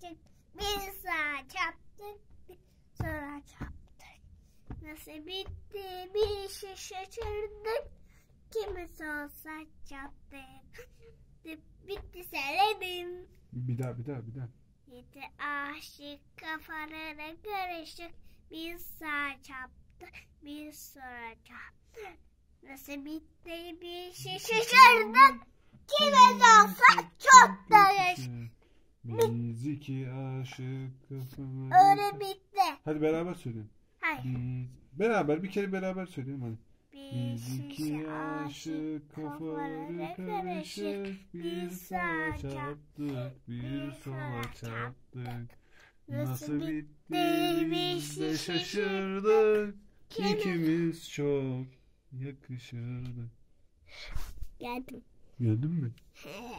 karışık. Bir sağa çarptık, bir sola çarptık. Nasıl bitti bir şey şaşırdık. Kimisi olsa çarptık. Bitti söyledim. Bir daha bir daha bir daha. Yedi aşık kafalara karışık. Bir sağa çarptı, bir sola çarptı. Nasıl bitti bir şey şaşırdık. Kime olsa Biz iki aşık kafamı. Öyle bitti. Hadi beraber söyleyin. Hayır. Biz beraber bir kere beraber söyleyelim hadi. Biz iki aşık kafaları karışık bir sağa çarptık bir sola çarptık. Nasıl bitti biz de şaşırdık. İkimiz çok yakışırdık. Geldim. Mü? Evet.